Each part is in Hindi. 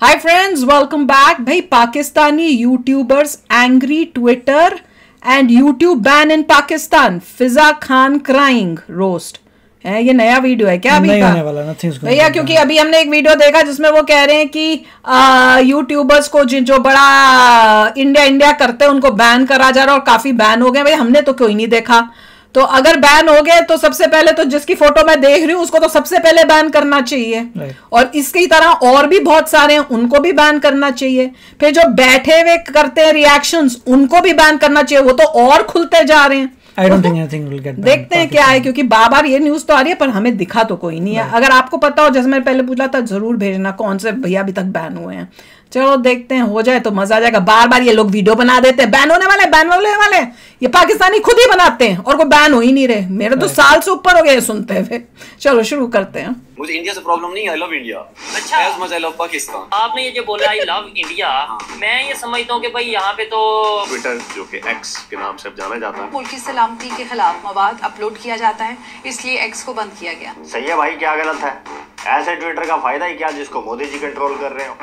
हाय फ्रेंड्स वेलकम बैक भाई Pakistani YouTubers angry Twitter and YouTube ban in Pakistan Fiza Khan crying roast है ये नया वीडियो है क्या अभी का? भैया क्योंकि अभी हमने एक वीडियो देखा जिसमें वो कह रहे हैं कि यूट्यूबर्स को जिन जो बड़ा इंडिया इंडिया करते हैं उनको बैन करा जा रहा है और काफ़ी बैन हो गए भाई हमने तो कोई नहीं देखा? तो अगर बैन हो गए तो सबसे पहले तो जिसकी फ़ोटो मैं देख रही हूँ उसको तो सबसे पहले बैन करना चाहिए। और इसकी तरह और भी बहुत सारे हैं उनको भी बैन करना चाहिए। फिर जो बैठे हुए करते हैं रिएक्शन उनको भी बैन करना चाहिए। वो तो और खुलते जा रहे हैं। I don't think anything will get देखते हैं क्या है क्योंकि बार बार ये न्यूज़ तो आ रही है पर हमें दिखा तो कोई नहीं है। अगर आपको पता हो जैसे मैंने पहले पूछा था ज़रूर भेजना कौन से भैया अभी तक बैन हुए हैं। चलो देखते हैं हो जाए तो मज़ा आ जाएगा। बार बार ये लोग वीडियो बना देते हैं। बैन होने वाले बैन होने वाले। ये पाकिस्तानी खुद ही बनाते हैं और कोई बैन हो ही नहीं रहे। मेरे तो साल से ऊपर हो गए सुनते हुए। चलो शुरू करते हैं। मुझे इंडिया से प्रॉब्लम नहीं आई लव इंडिया अच्छा। As much I love Pakistan आपने ये जो बोला आई लव इंडिया मैं ये समझता हूँ कि भाई यहाँ पे तो ट्विटर जो कि एक्स के नाम से अब जाना जाता है। मुल्क की सलामती के खिलाफ मवाद अपलोड किया जाता है इसलिए एक्स को बंद किया गया। सही है भाई क्या गलत है? ऐसे ट्विटर का फ़ायदा ही क्या जिसको मोदी जी कंट्रोल कर रहे हो?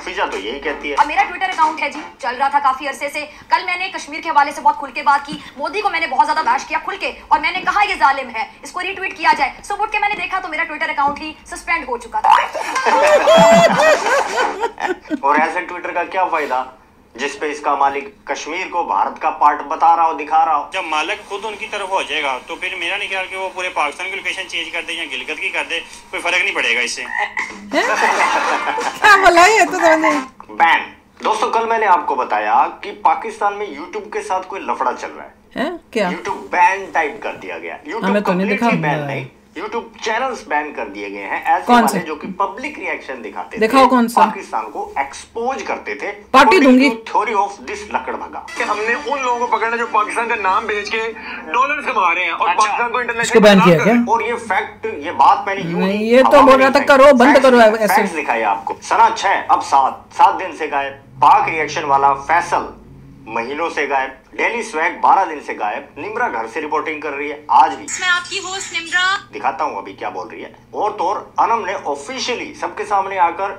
फिजा तो यही कहती है। अब मेरा ट्विटर अकाउंट है जी चल रहा था काफ़ी अरसे से। कल मैंने कश्मीर के हवाले से बहुत खुल के बात की। मोदी को मैंने बहुत ज़्यादा बैश किया खुल के और मैंने कहा ये जालिम है इसको रीट्वीट किया जाए। सुबह उठ के मैंने देखा तो मेरा ट्विटर अकाउंट ही सस्पेंड हो चुका था। और ऐसे ट्विटर का क्या फ़ायदा? जिस पे इसका मालिक कश्मीर को भारत का पार्ट बता रहा हो दिखा रहा हो। जब मालिक खुद उनकी तरफ़ हो जाएगा तो फिर मेरा नहीं ख्याल कि वो पूरे पाकिस्तान की लोकेशन चेंज कर दे या गिलगित की कर दे कोई फ़र्क नहीं पड़ेगा इससे। क्या बोला ये तो बैन दोस्तों कल मैंने आपको बताया कि पाकिस्तान में यूट्यूब के साथ कोई लफड़ा चल रहा है। है? क्या? यूट्यूब बैन टाइप कर दिया गया। यूट्यूब तो बैन नहीं। यूट्यूब चैनल्स बैन कर दिए गए हैं ऐसे कौन वाले से? जो कि पब्लिक रिएक्शन दिखाते दिखाओ थे कौन सा? पाकिस्तान को एक्सपोज करते थे पार्टी दूँगी। थ्योरी ऑफ़ दिस लकड़ भगा हमने उन लोगों को पकड़ना जो पाकिस्तान का नाम भेज के डॉलर कमा रहे हैं और अच्छा। पाकिस्तान को इंटरनेशनल बैन किया क्या और ये फैक्ट ये बात मैंने यूँ नहीं, ये तो बोल रहा था, करो, बंद करो ऐसे। दिखाई आपको सना छह अब सात सात दिन से गायब पाक रिएक्शन वाला फैसल महीनों से गायब डेली स्वैग बारह दिन से गायब निम्रा घर से रिपोर्टिंग कर रही है आज भी। मैं आपकी होस्ट निम्रा। दिखाता हूँ अभी क्या बोल रही है। और तो और अनम ने ऑफिशियली सबके सामने आकर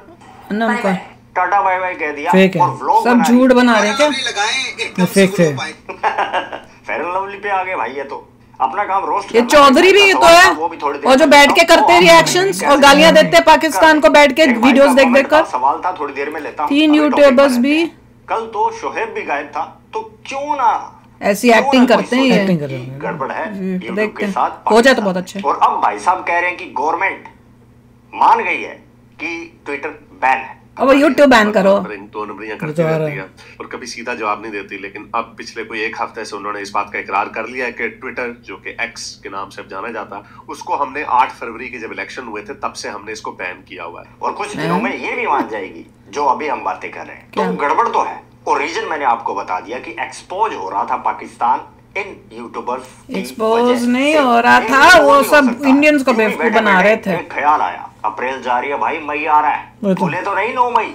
नम का। टाटा बाय बाय कह दिया है। और व्लॉग सब झूठ बना रहे क्या? फेक थे फेयर लवली पे आ गए भाई ये तो। अपना काम रोस्ट ये चौधरी भी तो है। और जो बैठ के करते हैं रिएक्शंस और गालियाँ देते हैं पाकिस्तान को बैठ के वीडियोस देख देख कर। सवाल था थोड़ी देर में लेता हूँ। तीन यूट्यूबर्स भी। कल तो शोहेब भी गायब था तो क्यों ना ऐसी एक्टिंग करते हैं एक्टिंग कर रहे हैं। गड़बड़ है तो के। साथ हो जाए तो बहुत अच्छे। और अब भाई साहब कह रहे हैं कि गवर्नमेंट मान गई है कि ट्विटर बैन है अब यूट्यूब बैन करो। नंबरियाँ करती तो रहा रहती है। और कभी सीधा जवाब नहीं देती लेकिन अब पिछले कोई एक हफ़्ते से उन्होंने इस बात का इकरार कर लिया है कि ट्विटर जो कि एक्स के नाम से अब जाना जाता है उसको हमने 8 फरवरी के जब इलेक्शन हुए थे तब से हमने इसको बैन किया हुआ है। और कुछ दिनों में ये भी मान जाएगी जो अभी हम बातें कर रहे हैं। तो गड़बड़ तो है। और रीजन मैंने आपको बता दिया कि एक्सपोज हो रहा था पाकिस्तान इन यूट्यूबर्स वजह नहीं हो रहा था, वो सब इंडियंस को बेवकूफ़ बना रहे थे। ख्याल आया। अप्रैल जा रही है भाई मई आ रहा है। खुले तो नहीं नौ मई।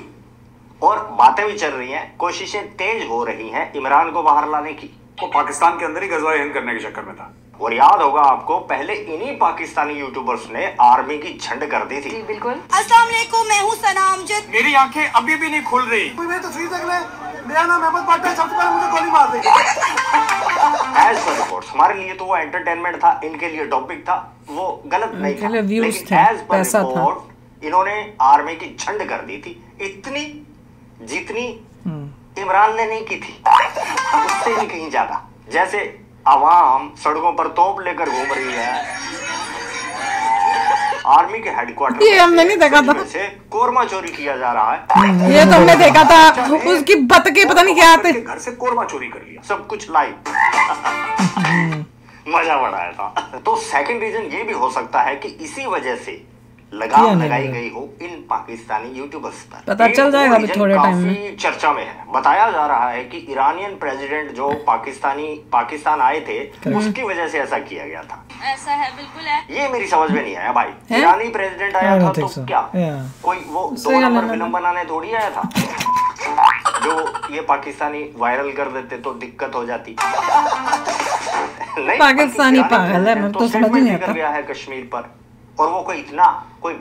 और बातें भी चल रही हैं कोशिशें तेज हो रही हैं इमरान को बाहर लाने की। वो पाकिस्तान के अंदर ही गजवा हिंद करने के चक्कर में था। और याद होगा आपको पहले इन्हीं पाकिस्तानी यूट्यूबर्स ने आर्मी की झंड कर दी थी। बिल्कुल। अस्सलाम वालेकुम मैं हूँ सना अमजद मेरी आँखें अभी भी नहीं खुल रही। मैं तस्वीर देख ले मेरा नाम अहमद भट्ट है सबसे पहले मुझे गोली मार दे। एज पर रिपोर्ट्स हमारे लिए तो वो एंटरटेनमेंट था इनके लिए टॉपिक था वो गलत नहीं था। लेकिन per पैसा था। इन्होंने आर्मी की झंड कर दी थी। इतनी जितनी इमरान ने नहीं की थी उससे भी कहीं ज़्यादा। जैसे आवाम सड़कों पर तोप लेकर घूम रही है आर्मी के हेडक्वार्टर ये हमने नहीं देखा था। से कोरमा चोरी किया जा रहा है। ये तो हमने देखा था। उसकी बत के पता नहीं क्या आते घर से कोरमा चोरी कर लिया। सब कुछ लाइव मज़ा बढ़ाया था तो। सेकंड रीजन ये भी हो सकता है कि इसी वजह से लगाम लगाई गई हो इन पाकिस्तानी यूट्यूबर्स पर। पता चल जाएगा अभी थोड़े टाइम में। चर्चा में है। बताया जा रहा है कि ईरानियन प्रेसिडेंट जो पाकिस्तानी पाकिस्तान आए थे उसकी वजह से ऐसा किया गया था। ऐसा है बिल्कुल है। ये मेरी समझ में नहीं आया भाई? ईरानी प्रेसिडेंट आया था तो क्या? कोई वो दो नंबर। फ़िल्म बनाने थोड़ी आया था। जो ये पाकिस्तानी वायरल कर देते तो दिक्कत हो जाती। नहीं, पाकिस्तानी पागल है, मेरे को समझ नहीं आता। है कश्मीर पर। और वो कोई इतना कोई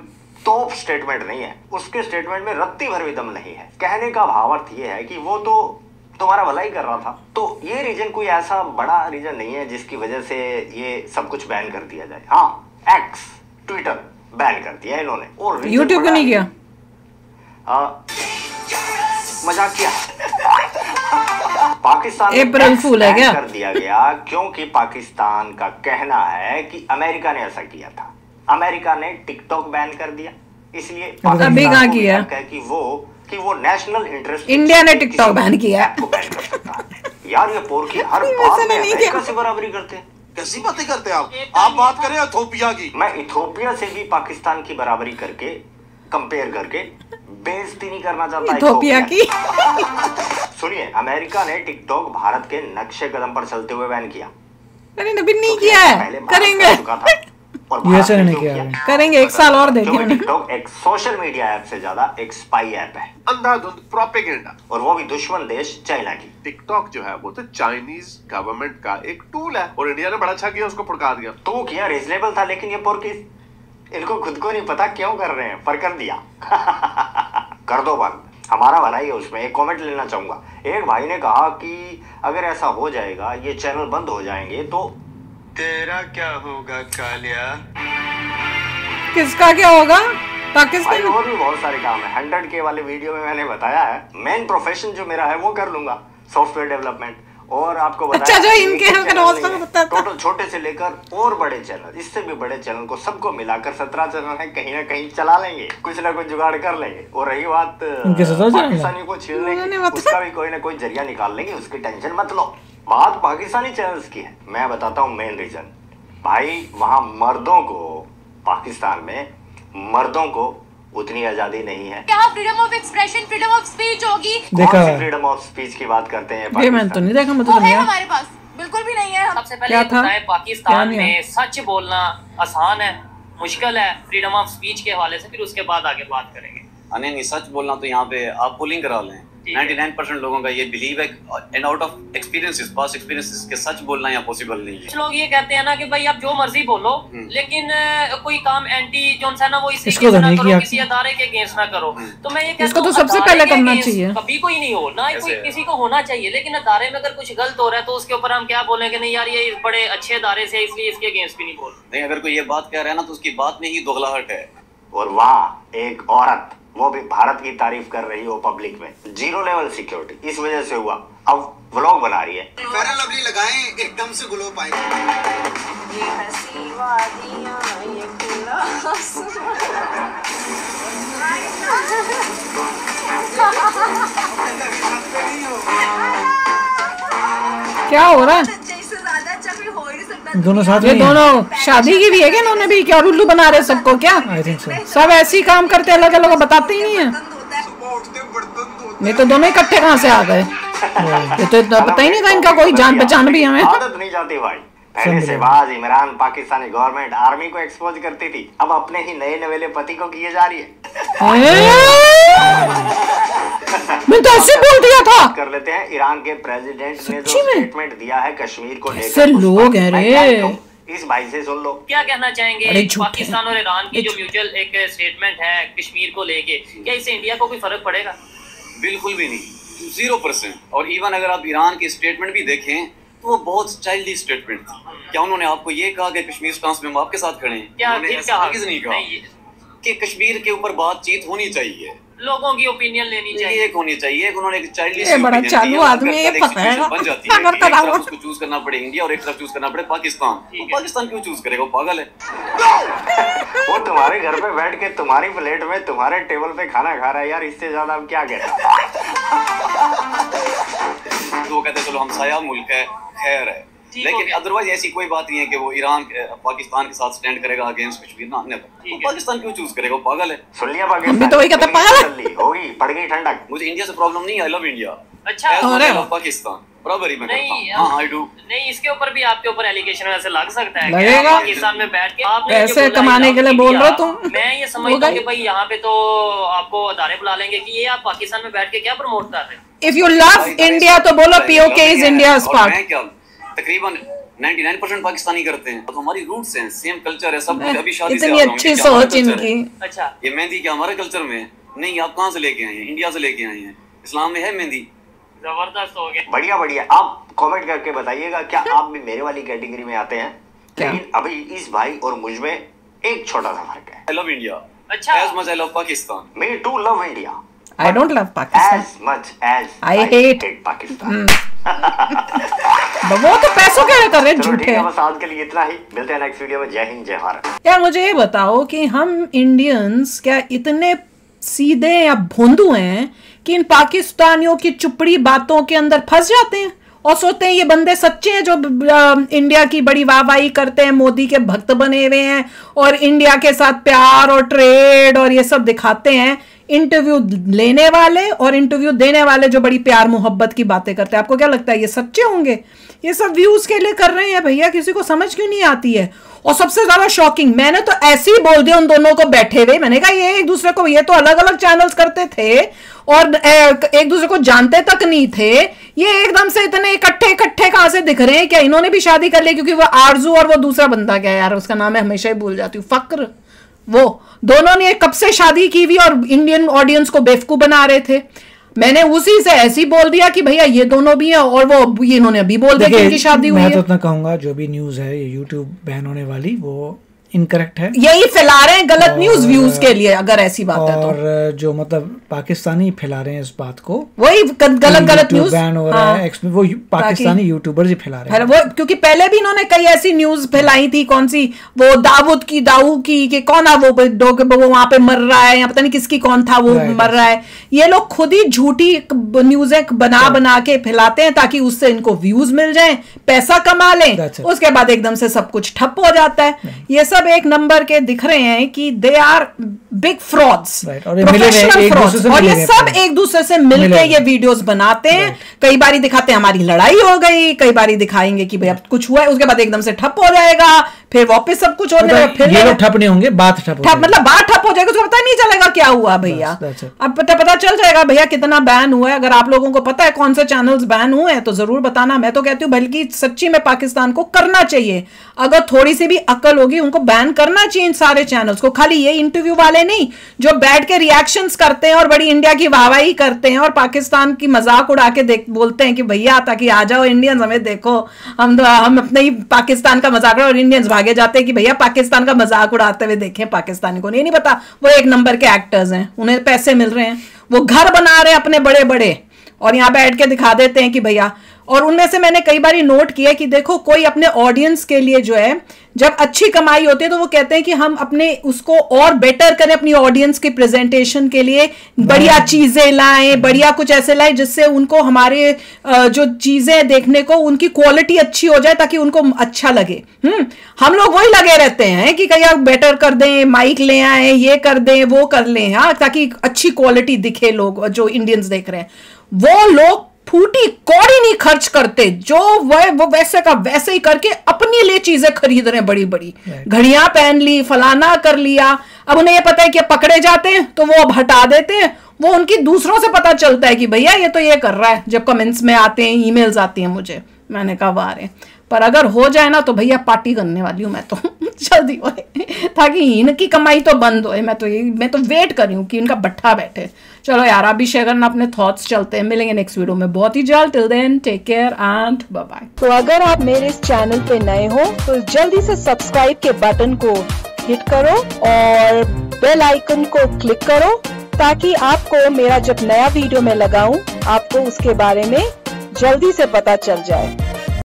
तोप स्टेटमेंट नहीं है। उसके स्टेटमेंट में रत्ती भर भी दम नहीं है। कहने का भावार्थ ये है कि वो तो तुम्हारा भला ही कर रहा था। तो ये रीजन कोई ऐसा बड़ा रीजन नहीं है जिसकी वजह से ये सब कुछ बैन कर दिया जाए। हाँ एक्स ट्विटर बैन कर दिया इन्होंने। और यूट्यूब को नहीं किया? मज़ाक किया। पाकिस्तान अप्रैल फूल है क्या? कर दिया गया क्योंकि पाकिस्तान का कहना है कि अमेरिका ने ऐसा किया था। अमेरिका ने टिकटॉक बैन कर दिया। इसलिए अभी पाकिस्तान कहाँ को भी किया? कि वो कि वो नेशनल इंटरेस्ट इंडिया ने टिकटॉक बैन किया है। को बैन कर सकता है। यार ये पोर की हर बात में अमेरिका से बराबरी करते हैं? कैसी बातें करते हैं आप? आप बात करें इथोपिया की। मैं इथोपिया से भी पाकिस्तान की बराबरी करके कंपेयर करके बेइज्जती नहीं करना चाहता इथोपिया की। सुनिए अमेरिका ने टिकटॉक भारत के नक्शे कदम पर चलते हुए बैन किया। मैंने अभी नहीं किया है। पहले करेंगे। कर चुका था और भारत USA ने ने नहीं क्यों? किया करेंगे एक साल और देंगे टिकटॉक एक सोशल मीडिया ऐप से ज़्यादा एक स्पाई ऐप है। अंधाधुंध प्रोपेगेंडा और वो भी दुश्मन देश चाइना की। टिकटॉक जो है वो तो चाइनीज़ गवर्नमेंट का एक टूल है और इंडिया ने बड़ा अच्छा किया उसको फुड़का दिया। तो किया रीजनेबल था लेकिन ये पोरकिस इनको खुद को नहीं पता क्यों कर रहे हैं। पर कर दिया। कर दो बंद हमारा भला ही है उसमें। एक कमेंट लेना चाहूँगा। एक भाई ने कहा कि अगर ऐसा हो जाएगा ये चैनल बंद हो जाएँगे तो तेरा क्या होगा कालिया? किसका क्या होगा? पाकिस्तान और भी बहुत सारे काम है। हंड्रेड के वाले वीडियो में मैंने बताया है। मेन प्रोफेशन जो मेरा है वो कर लूँगा। सॉफ्टवेयर डेवलपमेंट और आपको अच्छा, जो इनके। टोटल छोटे से लेकर और बड़े चैनल इससे भी बड़े चैनल को सबको मिलाकर सत्रह चैनल है कहीं ना कहीं चला लेंगे। कुछ ना कुछ जुगाड़ कर लेंगे। और रही बात उनके 17 चैनल? पाकिस्तानियों को छीनने उन्होंने की उसका भी कोई ना कोई ज़रिया निकाल लेंगे। उसकी टेंशन मत लो। बात पाकिस्तानी चैनल्स की है। मैं बताता हूँ मेन रीजन भाई वहाँ मर्दों को पाकिस्तान में मर्दों को उतनी आज़ादी नहीं है। क्या freedom of expression freedom of speech होगी? देखा है। फ्रीडम ऑफ़ स्पीच की बात करते हैं ये मैंने तो नहीं देखा मैं है हमारे पास। बिल्कुल भी नहीं है। सबसे पहले क्या था? पाकिस्तान में सच बोलना आसान है मुश्किल है फ्रीडम ऑफ़ स्पीच के हवाले से फिर उसके बाद आगे बात करेंगे। नहीं नहीं सच बोलना तो यहाँ पे आप पुलिंग करा लें। है। 99 परसेंट लोगों का ये बिलीव है and out of experiences pass experiences के सच बोलना यहाँ पॉसिबल नहीं है कुछ लोग ये कहते हैं ना कि भाई आप जो मर्ज़ी बोलो हम्म। लेकिन कोई काम एंटी जो है ना वो इसी इसको तो ना करो किसी अदारे के अगेंस्ट ना करो। तो मैं ये कहता इसको तो सबसे पहले करना चाहिए। कभी कोई नहीं हो ना ही कोई किसी को होना चाहिए लेकिन अदारे में अगर कुछ गलत हो रहा है तो उसके ऊपर हम क्या बोलेंगे नहीं यार ये बड़े अच्छे अदारे से है, इसलिए इसके अगेंस्ट भी नहीं बोल नहीं अगर कोई ये बात कह रहा है ना तो उसकी बात में ही दोगलाहट है और वहाँ एक औरत वो भी भारत की तारीफ़ कर रही हो पब्लिक में। ज़ीरो लेवल सिक्योरिटी इस वजह से हुआ। अब व्लॉग बना रही है। लवली लगाएँ एकदम से ग्लो पाएगा क्या हो रहा है? दोनों साथ ये में दोनों शादी की भी है क्या? इन्होंने भी क्या उल्लू बना रहे सबको क्या? आई थिंक सो सब ऐसे ही काम करते अलग अलग बताते ही नहीं है। सुबह उठते बर्तन धोते नहीं तो दोनों इकट्ठे कहाँ से आ गए? ये तो इतना पता ही नहीं था इनका कोई जान पहचान भी हमें। आदत नहीं जाती भाई। पहले से बाज इमरान पाकिस्तानी गवर्नमेंट आर्मी को एक्सपोज करती थी। अब अपने ही नए नवेले पति को किए जा रही है। मैं तो ऐसे बोल दिया था। कर लेते हैं। ईरान के प्रेसिडेंट ने जो स्टेटमेंट दिया है कश्मीर को लेकर। लोग पर हैं रे? इस भाई से सुन लो। क्या कहना चाहेंगे? पाकिस्तान और ईरान की जो म्यूचुअल एक स्टेटमेंट है कश्मीर को लेके क्या इससे इंडिया को कोई फ़र्क पड़ेगा? बिल्कुल भी नहीं। ज़ीरो परसेंट और इवन अगर आप ईरान की स्टेटमेंट भी देखें तो वो बहुत चाइल्डी स्टेटमेंट थी। क्या उन्होंने आपको ये कहा कि कश्मीर स्टांस में हम आपके साथ खड़े हैं? क्या नहीं कहा। कि कश्मीर के ऊपर बातचीत होनी चाहिए। लोगों की ओपिनियन लेनी चाहिए। एक होनी चाहिए एक उन्होंने एक चाइल्ड ये बड़ा चालू आदमी ये पता है बन जाती है। अगर हुआ- उसको चूज़ करना पड़े इंडिया और एक तरफ़ चूज़ करना पड़े पाकिस्तान। तो पाकिस्तान क्यों चूज़ करेगा? पागल है। वो तुम्हारे घर पे बैठ के तुम्हारी प्लेट में तुम्हारे टेबल पे खाना खा रहा है। यार इससे ज़्यादा अब क्या कहना तो वो कहते हैं चलो हमसाया मुल्क है खैर है. लेकिन अदरवाइज़ ऐसी कोई बात नहीं है कि वो ईरान पाकिस्तान के साथ स्टैंड करेगा अगेंस्ट कश्मीर ना अन्य ठीक पाकिस्तान क्यों चूज़ करेगा? वो पागल है। सुन लिया पाकिस्तान भी तो वही कहता पागल होगी पड़ गई ठंडक। मुझे इंडिया से प्रॉब्लम नहीं आई लव इंडिया अच्छा। पाकिस्तान बराबर ही मैं नहीं हाँ आई डू नहीं इसके ऊपर भी आपके ऊपर एलिगेशन वैसे लग सकता है। लगेगा। कि आप पाकिस्तान में बैठ के आपने पैसे कमाने के लिए बोल रहे हो तुम। मैं ये समझता हूँ कि भाई यहाँ पे तो आपको अदारे बुला लेंगे कि ये आप पाकिस्तान में बैठ के क्या प्रमोट कर रहे हैं? इफ़ यू लव इंडिया तो बोलो पीओके इज़ इंडिया तकरीबन 99 परसेंट पाकिस्तानी करते हैं। तो हमारी रूट्स हैं सेम कल्चर है सब कुछ अभी शादी से हूँ, अच्छी सोच इनकी। अच्छा। ये मेहंदी क्या हमारे कल्चर में है? नहीं आप कहाँ से लेके आए हैं? इंडिया से लेके आए हैं। इस्लाम में है मेहंदी? ज़बरदस्त हो गया। बढ़िया बढ़िया। आप कमेंट करके बताइएगा क्या आप भी मेरे वाली कैटेगरी में आते हैं? लेकिन अभी इस भाई और मुझमें एक छोटा सा फ़र्क है। आई लव इंडिया अच्छा। As much I love Pakistan me too love India I don't love Pakistan as much as I hate- Pakistan वो तो पैसों के लिए कर रहे हैं झूठे है बस आज के लिए इतना ही। मिलते हैं नेक्स्ट वीडियो में। जय हिंद जय भारत। यार मुझे ये बताओ कि हम इंडियंस क्या इतने सीधे या भोंदू हैं कि इन पाकिस्तानियों की चुपड़ी बातों के अंदर फंस जाते हैं और सोचते हैं ये बंदे सच्चे हैं जो इंडिया की बड़ी वाहवाही करते हैं, मोदी के भक्त बने हुए हैं और इंडिया के साथ प्यार और ट्रेड और ये सब दिखाते हैं। इंटरव्यू लेने वाले और इंटरव्यू देने वाले जो बड़ी प्यार मोहब्बत की बातें करते हैं। आपको क्या लगता है, ये सच्चे होंगे? ये सब व्यूज़ के लिए कर रहे हैं भैया, किसी को समझ क्यों नहीं आती है? और सबसे ज़्यादा शॉकिंग मैंने तो ऐसे ही बोल दिया उन दोनों को बैठे हुए। मैंने कहा, ये एक दूसरे को ये तो अलग अलग चैनल्स करते थे और एक दूसरे को जानते तक नहीं थे। ये एकदम से इतने इकट्ठे इकट्ठे कहाँ से दिख रहे हैं? क्या इन्होंने भी शादी कर ली? क्योंकि वो आरज़ू और वो दूसरा बंदा क्या यार, उसका नाम है हमेशा ही भूल जाती हूँ, फक्र। वो दोनों ने कब से शादी की हुई और इंडियन ऑडियंस को बेवकूफ़ बना रहे थे? मैंने उसी से ऐसे ही बोल दिया कि भैया ये दोनों भी हैं और वो ये इन्होंने अभी बोल दिया कि इनकी शादी हुई मैं तो इतना कहूँगा जो भी न्यूज़ है ये यूट्यूब बैन होने वाली वो इनकरेक्ट है। यही फैला रहे हैं गलत न्यूज़ व्यूज़ के लिए अगर ऐसी बात है तो। और जो मतलब पाकिस्तानी फैला रहे हैं इस बात को वही गलत गलत न्यूज़ बैन हो रहा है वो पाकिस्तानी यूट्यूबर्स ही फैला रहे हैं। वो क्योंकि पहले भी इन्होंने कई ऐसी न्यूज़ फैलाई थी कौन सी? वो दाऊद की दाऊ की कि कौन है वो? डॉग वो वहाँ पे मर रहा है या पता नहीं किसकी कौन था वो मर रहा है। ये लोग खुद ही झूठी न्यूजें बना बना के फैलाते हैं ताकि उससे इनको व्यूज़ मिल जाए पैसा कमा लें। उसके बाद एकदम से सब कुछ ठप हो जाता है। ये सब एक नंबर के दिख रहे हैं कि दे आर बिग फ्रॉड्स और ये और सब एक दूसरे से मिले मिलके ये वीडियोस बनाते हैं। कई बारी दिखाते हैं हमारी लड़ाई हो गई कई बार दिखाएँगे कि भाई अब कुछ हुआ है उसके बाद एकदम से ठप हो जाएगा फिर वापस सब कुछ होने मतलब फिर ये लोग। ठप नहीं होंगे बात ठप हो ठप जाएगी। मतलब बात ठप हो जाएगा उसको पता नहीं चलेगा क्या हुआ भैया. अब पता पता चल जाएगा भैया कितना बैन हुआ है। अगर आप लोगों को पता है कौन से चैनल्स बैन हुए हैं तो ज़रूर बताना। मैं तो कहती हूँ बल्कि सच्ची में पाकिस्तान को करना चाहिए। अगर थोड़ी सी भी अकल होगी उनको बैन करना चाहिए इन सारे चैनल्स को। खाली ये इंटरव्यू वाले नहीं, जो बैठ के रिएक्शंस करते हैं और बड़ी इंडिया की वाहवाही करते हैं और पाकिस्तान की मज़ाक उड़ा के देख, बोलते हैं कि भैया ताकि आ जाओ इंडियंस हमें देखो। हम तो हम अपने ही पाकिस्तान का मज़ाक और इंडियंस भागे जाते हैं कि भैया पाकिस्तान का मज़ाक उड़ाते हुए देखें पाकिस्तानी को। ये नहीं पता, वो एक नंबर के एक्टर्स हैं, उन्हें पैसे मिल रहे हैं। वो घर बना रहे हैं अपने बड़े बड़े और यहाँ बैठ के दिखा देते हैं कि भैया और उनमें से मैंने कई बार नोट किया कि देखो कोई अपने ऑडियंस के लिए जो है जब अच्छी कमाई होती है तो वो कहते हैं कि हम अपने उसको और बेटर करें अपनी ऑडियंस की प्रेजेंटेशन के लिए। बढ़िया चीज़ें लाएँ बढ़िया कुछ ऐसे लाएँ जिससे उनको हमारे जो चीज़ें देखने को उनकी क्वालिटी अच्छी हो जाए ताकि उनको अच्छा लगे। हम्म हम लोग वही लगे रहते हैं कि कहीं आप बेटर कर दें माइक ले आए ये कर दें वो कर लें हाँ ताकि अच्छी क्वालिटी दिखे लोग जो इंडियंस देख रहे हैं। वो लोग फूटी कौड़ी नहीं खर्च करते। जो वह वो वैसे का वैसे ही करके अपने लिए चीज़ें खरीद रहे हैं बड़ी बड़ी घड़ियाँ पहन ली फलाना कर लिया। अब उन्हें ये पता है कि पकड़े जाते हैं तो वो अब हटा देते हैं। वो उनकी दूसरों से पता चलता है कि भैया ये तो ये कर रहा है। जब कमेंट्स में आते हैं ईमेल्स आती हैं मुझे मैंने कहा वाह पर अगर हो जाए ना तो भैया पार्टी करने वाली हूँ मैं तो। जल्दी हो। ताकि इनकी कमाई तो बंद होए मैं तो मैं तो वेट कर रही हूँ कि इनका बट्ठा बैठे। चलो यार आप भी शेयर करना अपने थॉट्स चलते हैं। मिलेंगे नेक्स्ट वीडियो में। बहुत ही जल्द। Till then take care and bye तो अगर आप मेरे इस चैनल पे नए हो तो जल्दी से सब्सक्राइब के बटन को हिट करो और बेल आइकन को क्लिक करो ताकि आपको मेरा जब नया वीडियो मैं लगाऊँ, आपको उसके बारे में जल्दी से पता चल जाए।